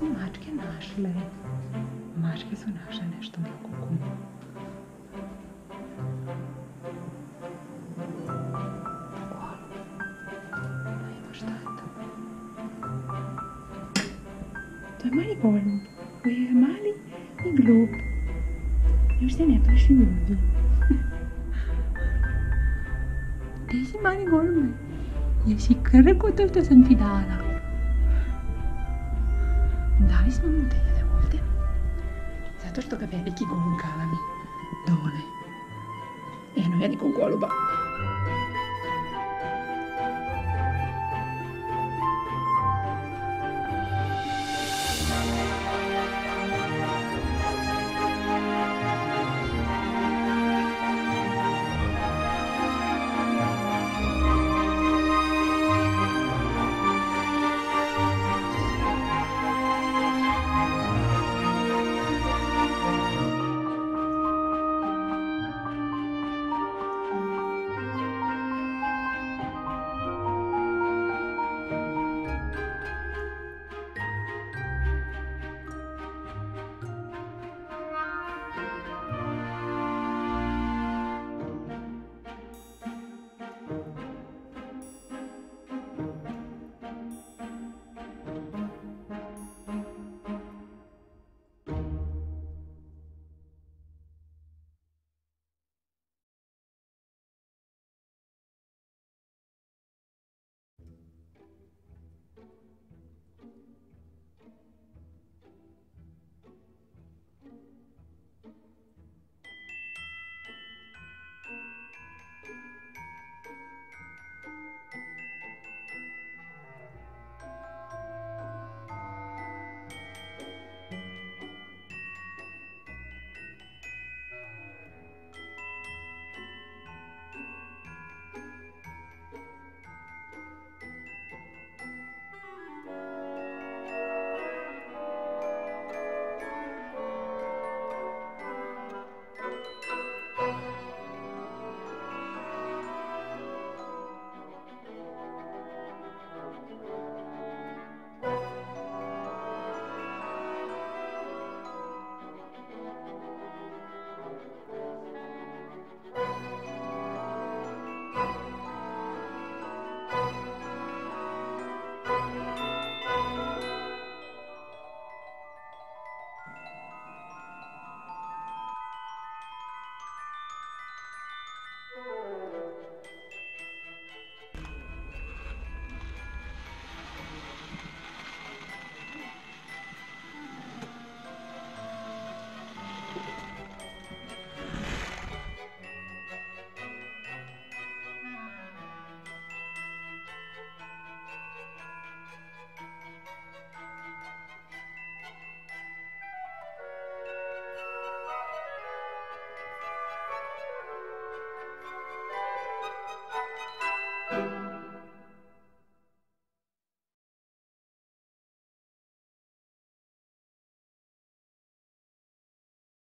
su mačke našle? Mačke su našle nešto na kukumu. Pa evo šta je to? To je mali golub koji je mali i glup. Još se ne plaši ljudi. Gdje si mali golube? Jesi krko to što sam ti dala? talisman delle volte. Se torto capelli chi con calami done e eh, noi di con cuolo